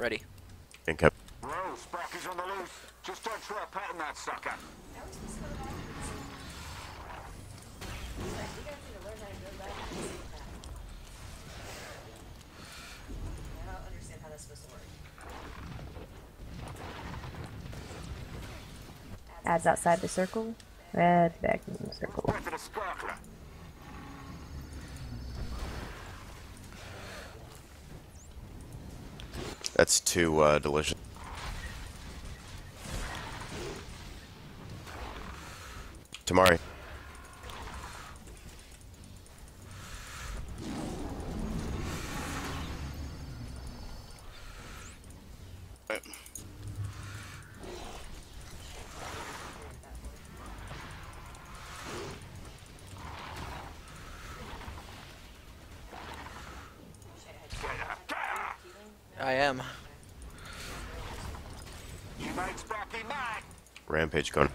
Ready. Think up. Whoa, Sparky's on the loose. Just don't try patting that sucker. Adds outside the circle. Adds back in the circle. Went to the sparkler. That's too uh, delicious. Tamari. Rampage going.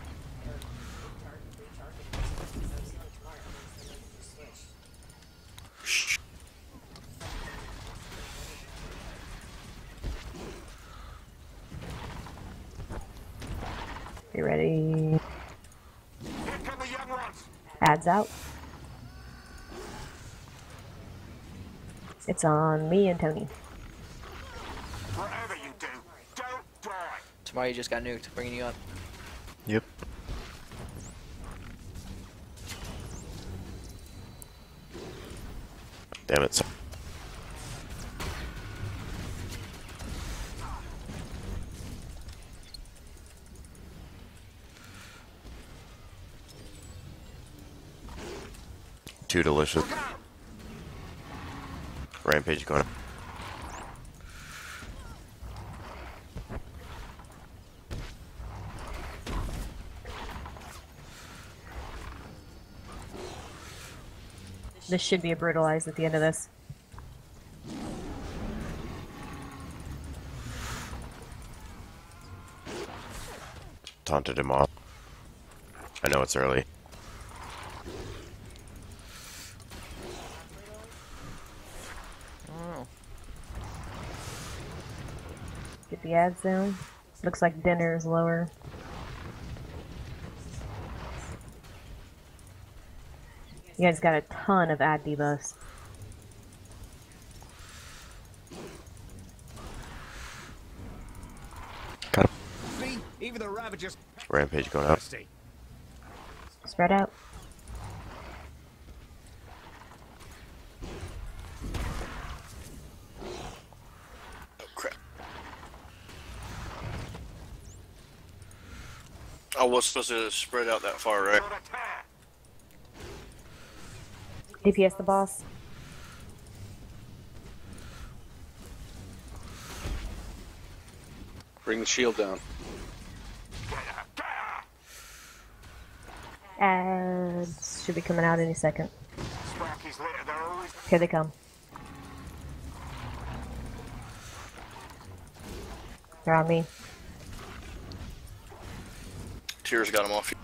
Shh. Be ready. Here come the young ones. Adds out. It's on me and Tony. Whatever you do, don't die. Tamari you just got nuked, bringing you up. Yep. Damn it. Too delicious. Rampage going. This should be a brutalized at the end of this. Taunted him off. I know it's early. Oh. Get the ads down. Looks like dinner is lower. You guys got a ton of ad debuffs. Got him. Even the Ravagers. Rampage going up. Spread out. Oh crap. I was supposed to spread out that far, right? Got a tear. DPS the boss. Bring the shield down. Get her, get her. Ads should be coming out any second. Sparky's later, they're always... Here they come. They're on me. Tears got him off. You.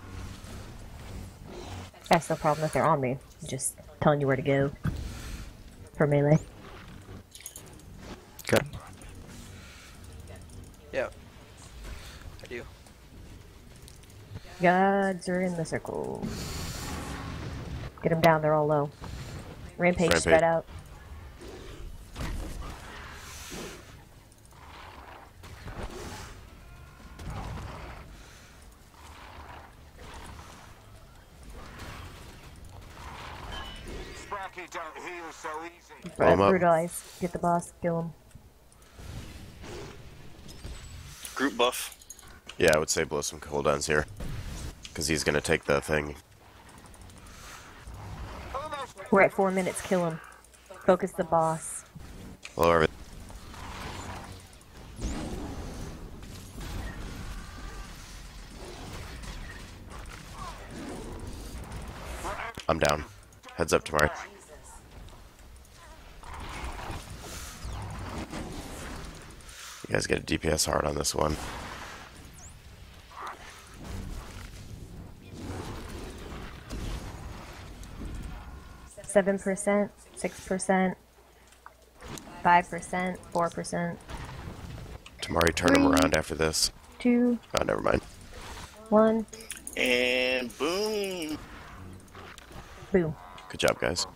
That's no problem if they're on me. Just telling you where to go. For melee. Got him. Yeah. I do. Gods are in the circle. Get them down, they're all low. Rampage, Rampage. spread out. Sparky don't heal so easy. Blow 'em up. Brutalize. Get the boss, kill him. Group buff. Yeah, I would say blow some cooldowns here. Because he's going to take the thing. We're at four minutes, kill him. Focus the boss. Blow everything. I'm down. Heads up Tamari. You guys get a DPS hard on this one. Seven percent, six percent, five percent, four percent. Tamari, turn Three, him around after this. Two. Oh, never mind. One. And boom. Boom. Good job, guys.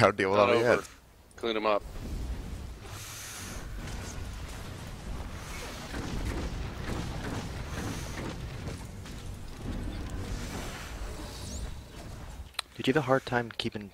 now deal with all the heads. Clean them up. Did you have a hard time keeping